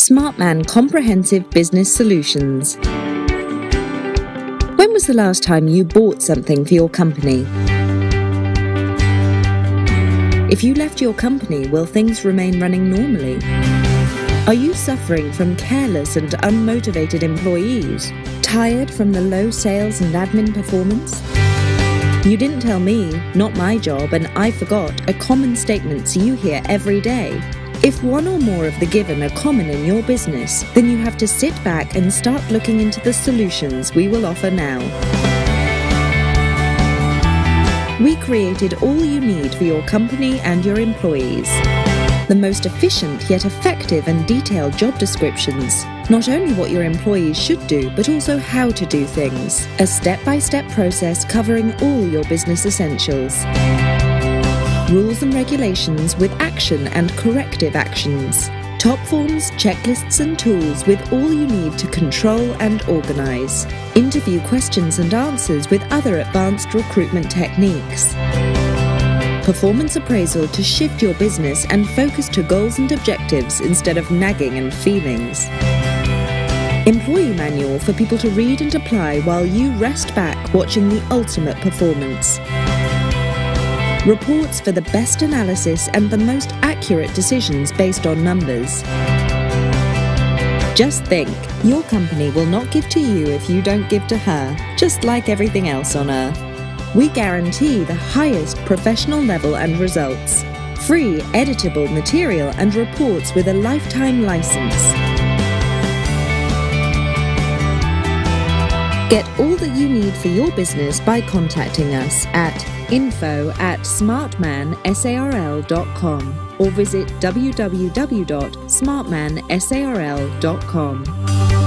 Smartsman Comprehensive Business Solutions. When was the last time you bought something for your company? If you left your company, will things remain running normally? Are you suffering from careless and unmotivated employees? Tired from the low sales and admin performance? You didn't tell me, not my job, and I forgot are common statements you hear every day. If one or more of the given are common in your business, then you have to sit back and start looking into the solutions we will offer now. We created all you need for your company and your employees. The most efficient yet effective and detailed job descriptions. Not only what your employees should do, but also how to do things. A step by step process covering all your business essentials rules and regulations with action and corrective actions. Top forms, checklists, and tools with all you need to control and organise. Interview questions and answers with other advanced recruitment techniques. Performance appraisal to shift your business and focus to goals and objectives instead of nagging and feelings. Employee manual for people to read and apply while you rest back watching the ultimate performance. Reports for the best analysis and the most accurate decisions based on numbers. Just think, your company will not give to you if you don't give to her, just like everything else on earth. We guarantee the highest professional level and results. Free editable material and reports with a lifetime license. Get all that you need for your business by contacting us at info at smartmansarl.com or visit www.smartmansarl.com.